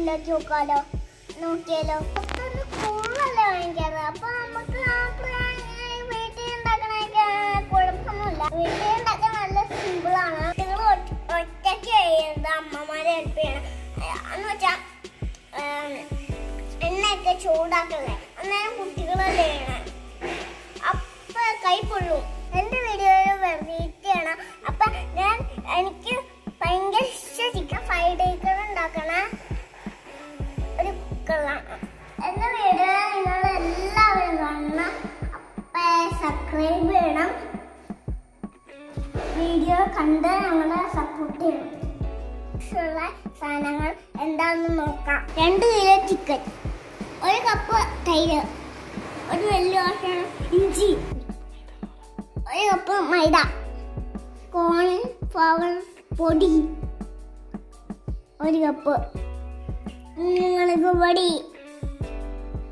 ഉണ്ടാക്കി നോക്കാലോ നോക്കിയാലോ? അതൊന്ന് കൂടുതലല്ലേ വാങ്ങിക്കാറ് അപ്പം നമുക്ക് വീട്ടിൽ ഉണ്ടാക്കണൊക്കെ കുഴപ്പമൊന്നുമില്ല. വീട്ടിൽ ഉണ്ടാക്കാൻ നല്ല സിമ്പിളാണ് കുട്ടികൾ ഒറ്റയ്ക്ക് ചെയ്യുന്നത് അമ്മമാരെ ഹെൽപ്പ് ചെയ്യണം എന്ന് വെച്ചാൽ എണ്ണയൊക്കെ ചൂടാക്കല്ലേ? അന്നേരം കുട്ടികളല്ലേ ചെയ്യണേ? അപ്പൊ കൈ പൊള്ളും. എന്റെ വീഡിയോയിൽ വെറൈറ്റി ആണ് അപ്പൊ ഞാൻ എനിക്ക് ഭയങ്കര ഇഷ്ടം ചിക്കൻ ഫ്രൈഡ് ഒരു എന്റെ വീഡിയോ നിങ്ങൾ എല്ലാവരും കാണണം. അപ്പം സബ്സ്ക്രൈബ് ചെയ്യണം. വീഡിയോ കണ്ട് ഞങ്ങളെ സപ്പോർട്ട് ചെയ്യണം. സാധനങ്ങൾ എന്താണെന്ന് നോക്കാം. രണ്ട് കിലോ ചിക്കൻ ഒരു കപ്പ് തൈര് ഒരു വലിയ കഷ്ണം ഇഞ്ചി ഒരു കപ്പ് മൈദ കോൺ ഫ്ലവർ പൊടി ഒരു കപ്പ് പൊടി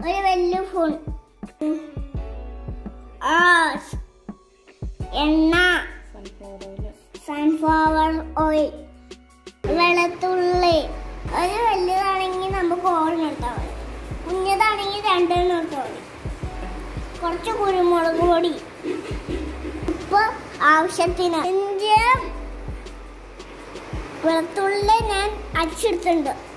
ഒരു വലിയ ഫോൺ എണ്ണ. സൺഫ്ലവർ ഓയിൽ വെളുത്തുള്ളി ഒരു വലിയതാണെങ്കിൽ നമുക്ക് ഓർമ്മ എടുത്താൽ മതി. കുഞ്ഞതാണെങ്കിൽ രണ്ടെണ്ണം എടുത്താൽ മതി. കുറച്ച് കുരുമുളക് പൊടി. ഉപ്പ് ആവശ്യത്തിന്. വെളുത്തുള്ളി ഞാൻ അടിച്ചെടുത്തിട്ടുണ്ട്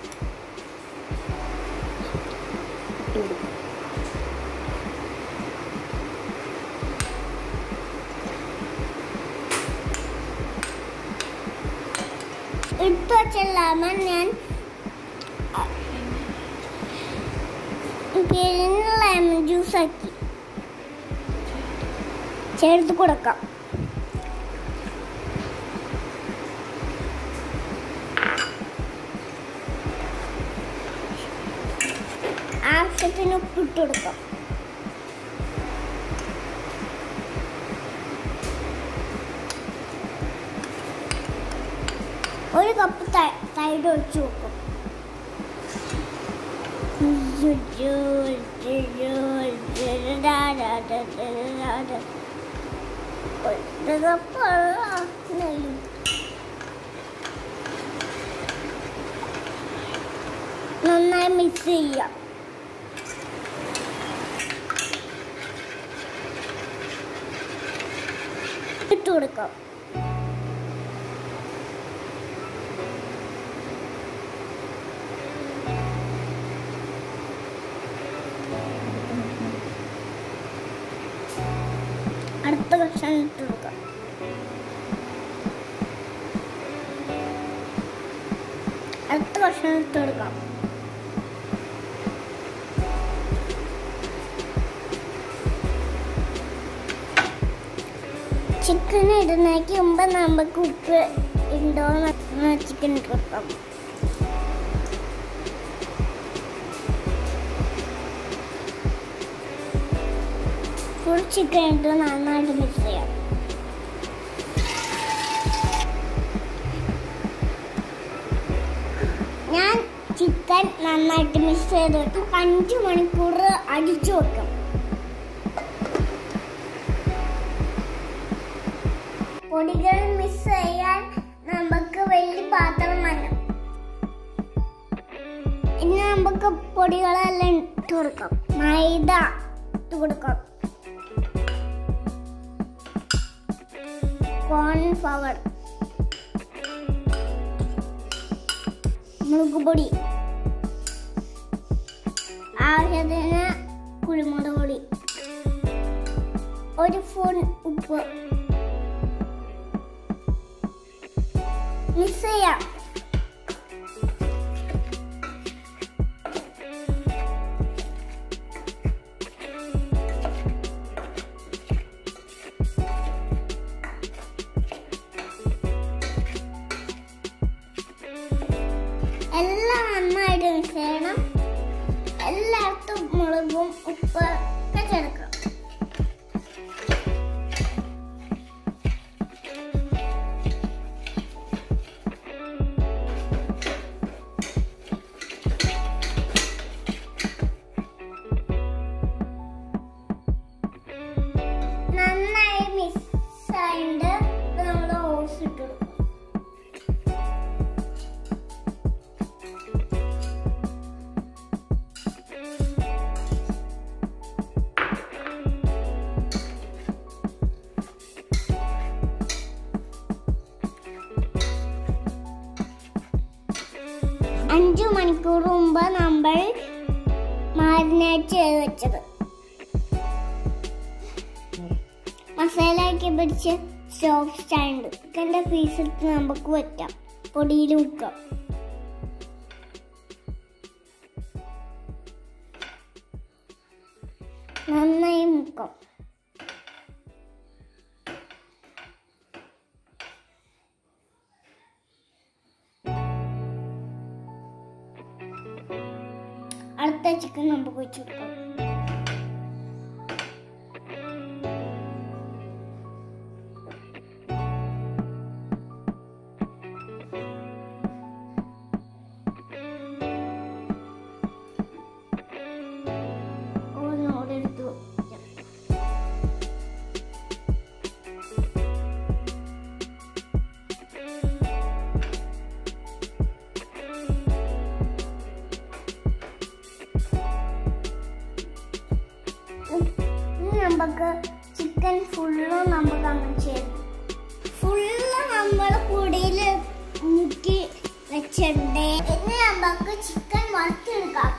എടുത്തു വെച്ച ലെമൺ ഞാൻ പിഴിഞ്ഞ ചേർത്ത് കൊടുക്കാം. ആവശ്യത്തിന് ഉപ്പിട്ട് കൊടുക്കാം. ഒരു കപ്പ് തൈഡ് ഒഴിച്ചു വെക്കും നന്നായി മിക്സ് ചെയ്യാം. ഇട്ട് കൊടുക്കാം. അടുത്ത കഷ്ണം ഇട്ട് കൊടുക്കാം. അടുത്ത കഷ്ണം ഇട്ട് കൊടുക്കാം. ചിക്കൻ ഇടുന്നേക്ക് മുമ്പ് നമുക്ക് ഉപ്പ് ഉണ്ടോ ചിക്കൻ ഇട്ട് കൊടുക്കാം ഫുൾ ചിക്കൻ ഇട്ട് നന്നായിട്ട് മിക്സ് ചെയ്യാം. ഞാൻ ചിക്കൻ നന്നായിട്ട് മിക്സ് ചെയ്തിട്ട് അഞ്ച് മണിക്കൂർ അടിച്ചു വെക്കും. പൊടികൾ മിസ് ചെയ്യാൻ നമുക്ക് വലിയ പാത്രം വേണം ഇനി നമുക്ക് പൊടികളെല്ലാം ഇട്ട് കൊടുക്കാം. മൈദ ഇട്ട് കൊടുക്കാം. കോൺഫ്ലവർ മുളക് പൊടി. ആവശ്യത്തിന് കുരുമുളക് പൊടി. ഒരു ഫോൺ ഉപ്പ്. മിക്സ് ചെയ്യാം അഞ്ചു മണിക്കൂർ മുമ്പ് നമ്മൾ മാരിനേറ്റ് ചെയ്ത് വെച്ചത്. മസാലയൊക്കെ പിടിച്ച് സ്റ്റോവ് സ്റ്റാൻഡ് പീസ് എടുത്ത് നമുക്ക് വെക്കാം പൊടിയിൽ വെക്കാം നന്നായി മുക്കാം. അടുത്ത ചിക്കൻ നമുക്ക് വെച്ച് കൊടുക്കാം നമുക്ക് ചിക്കൻ ഫുള്ളും നമുക്ക് അങ്ങനെ ചെയ്തു ഫുള്ള് നമ്മൾ പൊടിയിൽ മുക്കി വെച്ചിട്ടുണ്ട്. ഇനി നമുക്ക് ചിക്കൻ വറുത്തെടുക്കാം.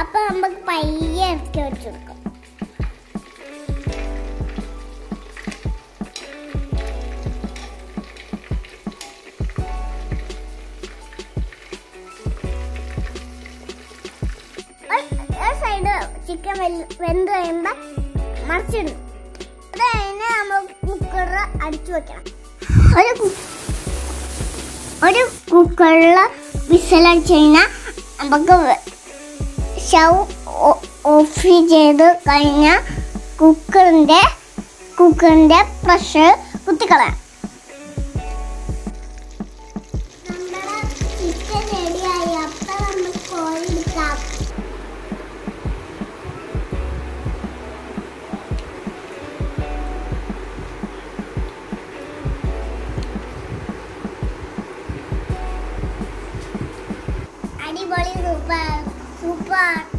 അപ്പൊ നമുക്ക് പയ്യെ ഇറക്കി വെച്ചെടുക്കാം ചിക്കൻ വെന്ത് കഴിയുമ്പോ മറിച്ചിടും അത് കഴിഞ്ഞ് നമ്മൾ കുക്കറിൽ അടിച്ചു വെക്കണം. ഒരു ഒരു കുക്കറിൽ വിസലടിച്ചു കഴിഞ്ഞാൽ നമുക്ക് സ്റ്റൗ ഓഫ് ചെയ്ത് കഴിഞ്ഞാൽ കുക്കറിന്റെ കുക്കറിന്റെ പ്രഷർ കുത്തിക്കളയാം. Bye. Mama.